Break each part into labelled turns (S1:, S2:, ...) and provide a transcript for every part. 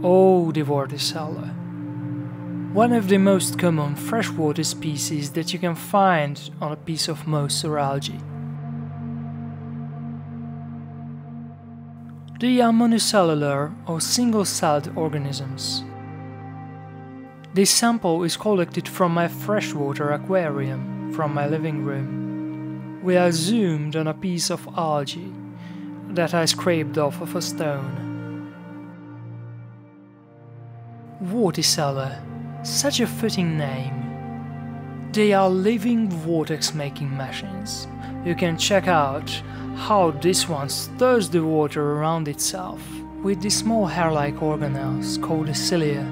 S1: Oh, the vorticella, one of the most common freshwater species that you can find on a piece of moss or algae. They are monocellular or single-celled organisms. This sample is collected from my freshwater aquarium from my living room. We are zoomed on a piece of algae that I scraped off of a stone. Vorticella, such a fitting name. They are living vortex making machines. You can check out how this one stirs the water around itself with these small hair-like organelles called cilia.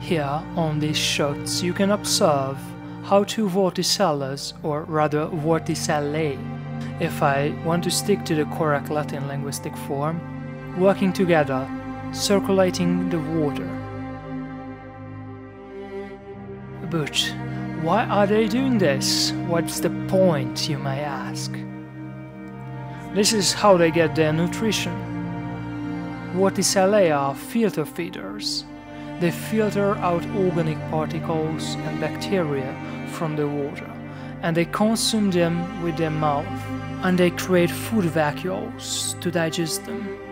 S1: Here on these shots you can observe how two vorticellas, or rather vorticellae, if I want to stick to the correct Latin linguistic form, working together, circulating the water. But why are they doing this? What's the point, you may ask? This is how they get their nutrition. Vorticellae are filter feeders. They filter out organic particles and bacteria from the water, and they consume them with their mouth, and they create food vacuoles to digest them.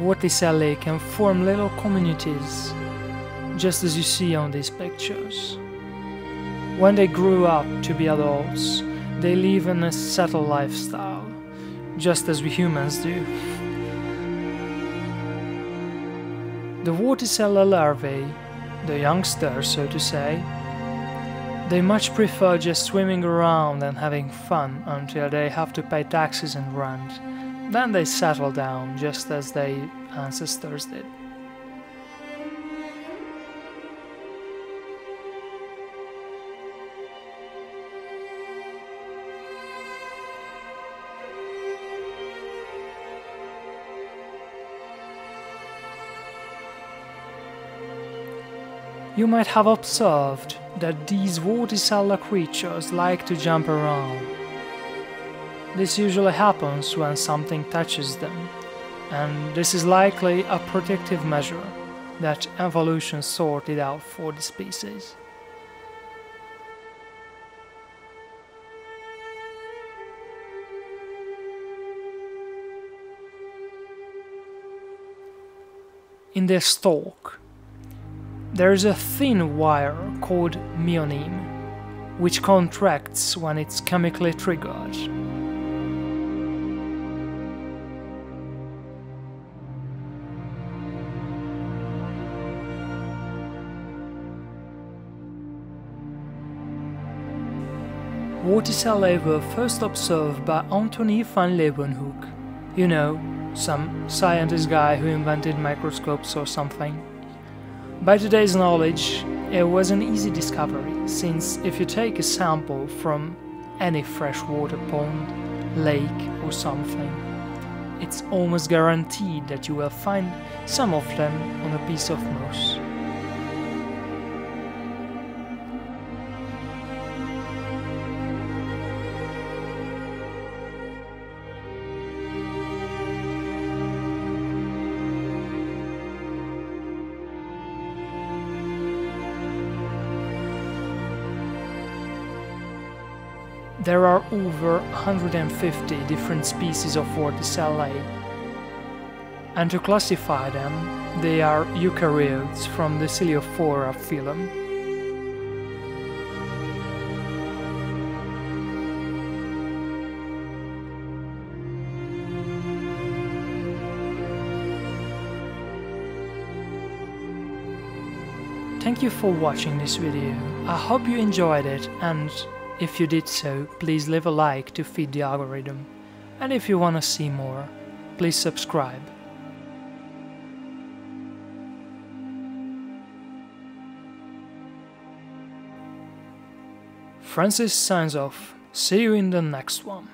S1: Vorticellae can form little communities, just as you see on these pictures. When they grew up to be adults, they live in a settled lifestyle, just as we humans do. The Vorticella larvae, the youngsters so to say, they much prefer just swimming around and having fun until they have to pay taxes and rent. Then they settle down, just as their ancestors did. You might have observed that these vorticellar creatures like to jump around. This usually happens when something touches them, and this is likely a protective measure that evolution sorted out for the species. In their stalk, there is a thin wire called myoneme, which contracts when it's chemically triggered. Vorticellae were first observed by Antony van Leeuwenhoek. You know, some scientist guy who invented microscopes or something. By today's knowledge, it was an easy discovery, since if you take a sample from any freshwater pond, lake or something, it's almost guaranteed that you will find some of them on a piece of moss. There are over 150 different species of Vorticellae, and to classify them, they are eukaryotes from the Ciliophora phylum. thank you for watching this video. I hope you enjoyed it and if you did so, please leave a like to feed the algorithm. And if you wanna see more, please subscribe. Francis signs off. See you in the next one.